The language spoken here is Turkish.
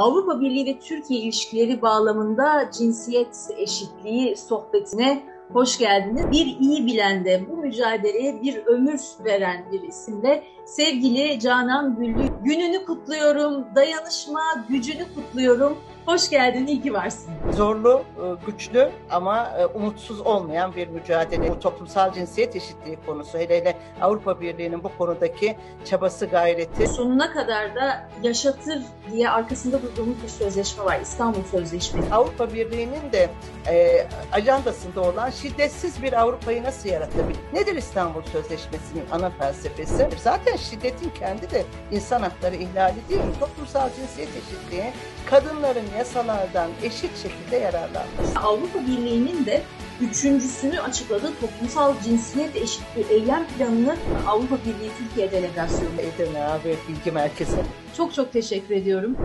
Avrupa Birliği ve Türkiye ilişkileri bağlamında cinsiyet eşitliği sohbetine hoş geldiniz. Bir iyi bilende bu mücadeleye bir ömür veren bir isimle sevgili Canan Güllü gününü kutluyorum, dayanışma gücünü kutluyorum. Hoş geldin, iyi ki varsın. Zorlu, e, güçlü ama e, umutsuz olmayan bir mücadele. Bu toplumsal cinsiyet eşitliği konusu hele hele Avrupa Birliği'nin bu konudaki çabası, gayreti. Sonuna kadar da yaşatır diye arkasında durduğumuz bir sözleşme var, İstanbul Sözleşmesi. Avrupa Birliği'nin de e, ajandasında olan şiddetsiz bir Avrupa'yı nasıl yaratabilir? Nedir İstanbul Sözleşmesi'nin ana felsefesi? Zaten şiddetin kendi de insan hakları ihlali değil mi? Toplumsal cinsiyet eşitliği kadınların yasalardan eşit şekilde yararlanması. Avrupa Birliği'nin de üçüncüsünü açıkladığı toplumsal cinsiyet eşitliği eylem planını Avrupa Birliği Türkiye Delegasyonu. Edirne Haber Bilgi Merkezi. Çok çok teşekkür ediyorum.